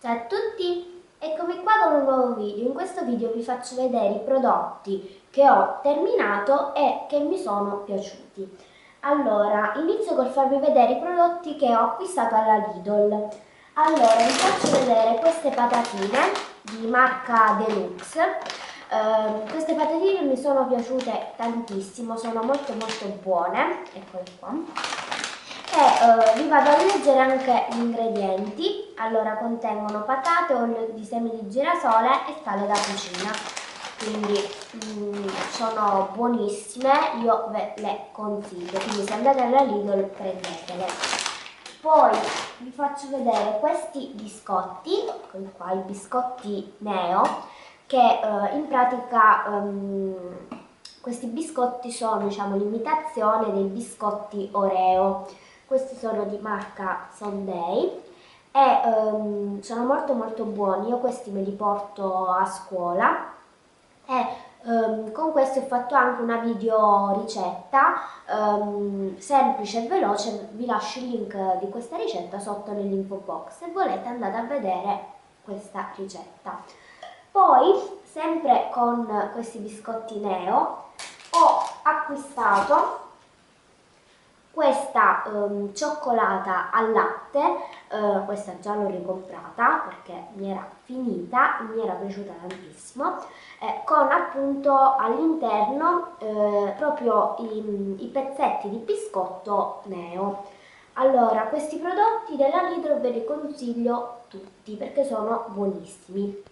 Ciao a tutti, eccomi qua con un nuovo video. In questo video vi faccio vedere i prodotti che ho terminato e che mi sono piaciuti. Allora, inizio col farvi vedere i prodotti che ho acquistato alla Lidl. Allora, vi faccio vedere queste patatine di marca Deluxe. Uh, queste patatine mi sono piaciute tantissimo, sono molto molto buone. Eccole qua e eh, vi vado a leggere anche gli ingredienti. Allora contengono patate, olio di semi di girasole e sale da cucina. Quindi mh, mm, sono buonissime io ve le consiglio. Quindi se andate alla Lidl prendetele. Poi vi faccio vedere questi biscotti eccoli qua i biscotti Neo che eh, in pratica um, questi biscotti sono diciamo l'imitazione dei biscotti Oreo questi sono di marca Sunday e um, sono molto molto buoni, io questi me li porto a scuola e um, con questi ho fatto anche una video ricetta um, semplice e veloce, vi lascio il link di questa ricetta sotto nell'info box. Se volete andate a vedere questa ricetta. Poi, sempre con questi biscotti Neo, ho acquistato questa um, cioccolata al latte, uh, questa già l'ho ricomprata perché mi era finita, mi era piaciuta tantissimo, eh, con appunto all'interno eh, proprio i, i, pezzetti di biscotto neo. Allora, questi prodotti della Lidl ve li consiglio tutti perché sono buonissimi.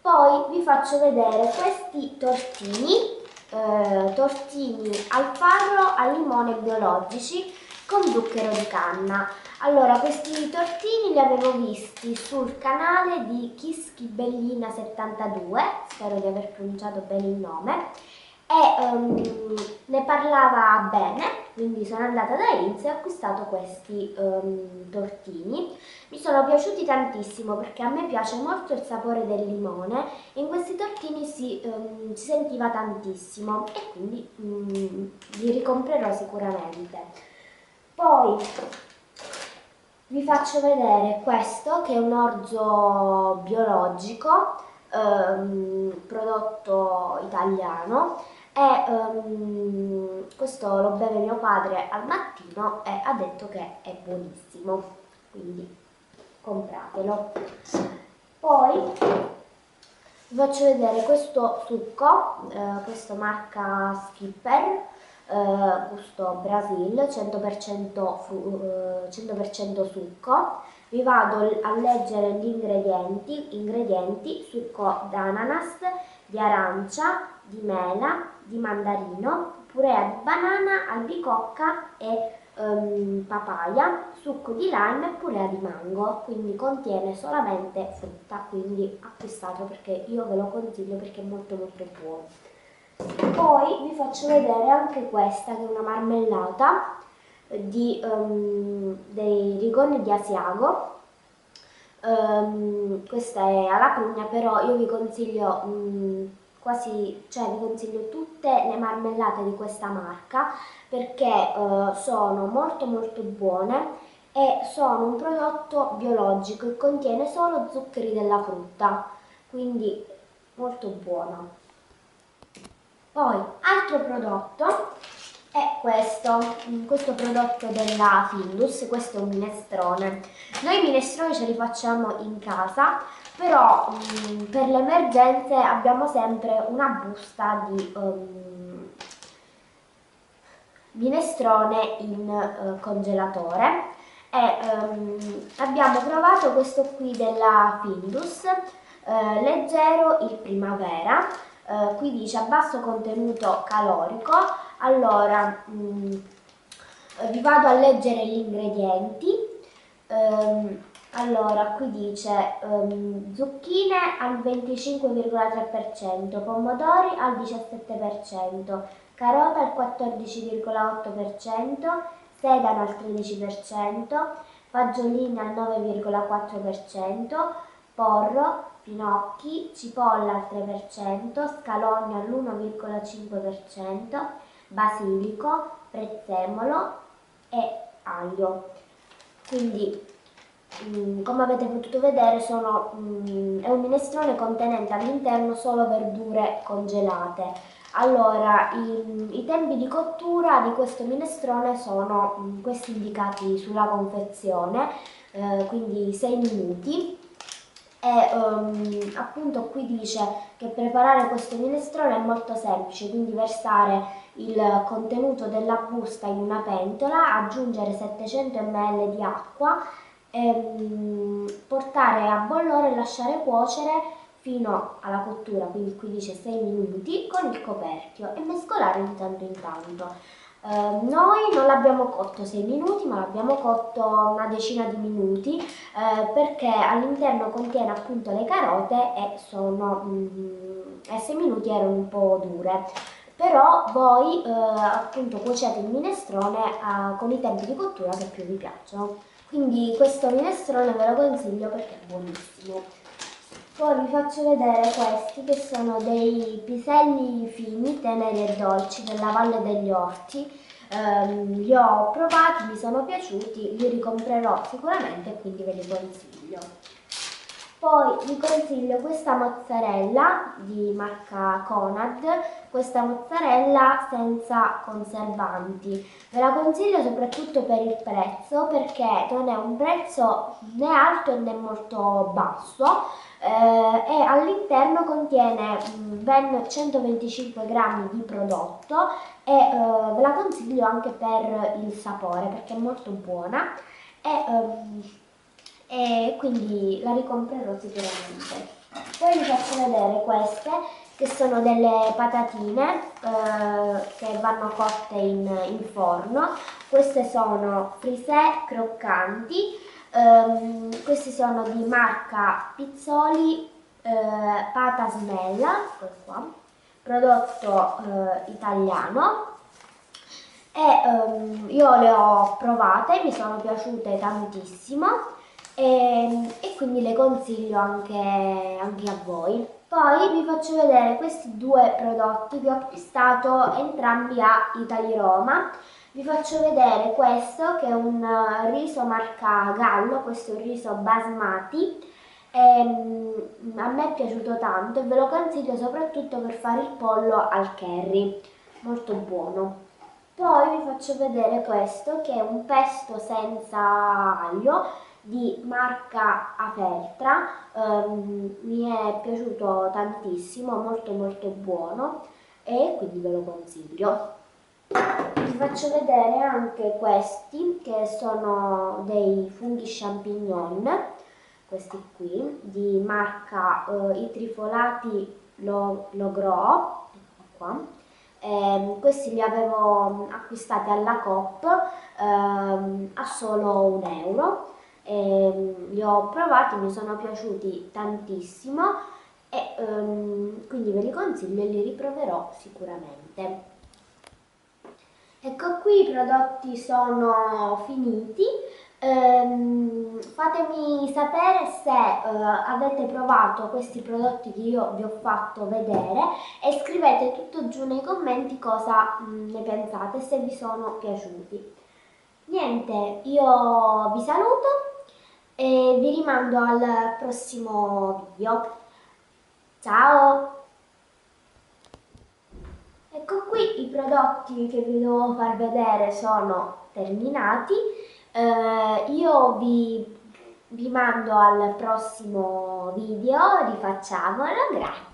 Poi vi faccio vedere questi tortini eh, tortini al farro al limone biologici con zucchero di canna. Allora, questi tortini li avevo visti sul canale di Kiski Bellina 72, spero di aver pronunciato bene il nome, e um, ne parlava bene, quindi sono andata da Inz e ho acquistato questi um, tortini. Mi sono piaciuti tantissimo perché a me piace molto il sapore del limone e in questi tortini si, um, si sentiva tantissimo e quindi li ricomprerò sicuramente. Poi vi faccio vedere questo che è un orzo biologico prodotto italiano e um, questo lo beve mio padre al mattino e ha detto che è buonissimo, quindi compratelo. Poi vi faccio vedere questo succo, eh, questo marca Skipper, eh, gusto Brasil, 100%, fru, eh, 100 succo. Vi vado a leggere gli ingredienti, ingredienti succo d'ananas, di arancia, di mela, di mandarino, purea di banana, albicocca e um, papaya, succo di lime e purea di mango, quindi contiene solamente frutta, quindi acquistato perché io ve lo consiglio perché è molto molto buono. Poi vi faccio vedere anche questa che è una marmellata di, um, dei rigoni di Asiago. Um, questa è alla prugna, però io vi consiglio um, quasi, cioè vi consiglio tutte le marmellate di questa marca perché uh, sono molto molto buone e sono un prodotto biologico e contiene solo zuccheri della frutta, quindi molto buono. Poi, altro prodotto è questo, questo prodotto della Findus, questo è un minestrone. Noi i minestroni ce li facciamo in casa, però um, per le emergenze abbiamo sempre una busta di um, minestrone in uh, congelatore e um, abbiamo provato questo qui della Findus, uh, leggero il primavera, uh, qui dice a basso contenuto calorico, allora, mh, mm, vi vado a leggere gli ingredienti. Um, allora, qui dice um, zucchine al 25,3%, pomodori al 17%, carota al 14,8%, sedano al 13%, fagiolini al 9,4%, porro, finocchi, cipolla al 3%, scalogno all'1,5%, basilico, prezzemolo e aglio. Quindi mm, come avete potuto vedere sono, mm, è un minestrone contenente all'interno solo verdure congelate. Allora, i, i, tempi di cottura di questo minestrone sono mm, questi indicati sulla confezione, eh, quindi 6 minuti. E um, appunto qui dice che preparare questo minestrone è molto semplice, quindi versare il contenuto della busta in una pentola, aggiungere 700 ml di acqua, ehm, portare a bollore e lasciare cuocere fino alla cottura, quindi qui dice 6 minuti, con il coperchio e mescolare di tanto in tanto. Eh, noi non l'abbiamo cotto 6 minuti, ma l'abbiamo cotto una decina di minuti eh, perché all'interno contiene appunto le carote e sono mm, e 6 minuti erano un po' dure però voi eh, appunto cuocete il minestrone eh, con i tempi di cottura che più vi piacciono. Quindi questo minestrone ve lo consiglio perché è buonissimo. Poi vi faccio vedere questi che sono dei piselli fini, teneri e dolci della Valle degli Orti. Um, li ho provati, mi sono piaciuti, li ricomprerò sicuramente quindi ve li consiglio. Poi vi consiglio questa mozzarella di marca Conad, questa mozzarella senza conservanti. Ve la consiglio soprattutto per il prezzo perché non è un prezzo né alto né molto basso eh, e all'interno contiene mm, ben 125 grammi di prodotto e eh, ve la consiglio anche per il sapore perché è molto buona. E, ehm, e quindi la ricomprerò sicuramente. Poi vi faccio vedere queste che sono delle patatine eh, che vanno cotte in, in, forno. Queste sono frisè croccanti, um, questi sono di marca Pizzoli eh, Pata Smella, qua, prodotto eh, italiano. E um, io le ho provate, mi sono piaciute tantissimo e, ehm, e quindi le consiglio anche, anche a voi. Poi vi faccio vedere questi due prodotti che ho acquistato entrambi a Italy Roma. Vi faccio vedere questo che è un riso marca Gallo, questo è un riso basmati. E, ehm, a me è piaciuto tanto e ve lo consiglio soprattutto per fare il pollo al curry, molto buono. Poi vi faccio vedere questo che è un pesto senza aglio di marca Afeltra, um, mi è piaciuto tantissimo, molto molto buono e quindi ve lo consiglio. Vi faccio vedere anche questi che sono dei funghi champignon, questi qui, di marca uh, I Trifolati Logro, qua. Eh, questi li avevo acquistati alla Coop ehm, a solo un euro eh, li ho provati, mi sono piaciuti tantissimo e ehm, quindi ve li consiglio e li riproverò sicuramente. Ecco qui i prodotti sono finiti, ehm, fatemi sapere se eh, avete provato questi prodotti che io vi ho fatto vedere e scrivete tutto giù nei commenti cosa mh, mm, ne pensate, se vi sono piaciuti. Niente, io vi saluto e vi rimando al prossimo video. Ciao! Ecco qui i prodotti che vi devo far vedere sono terminati. Eh, io vi, vi mando al prossimo video, rifacciamolo, grazie!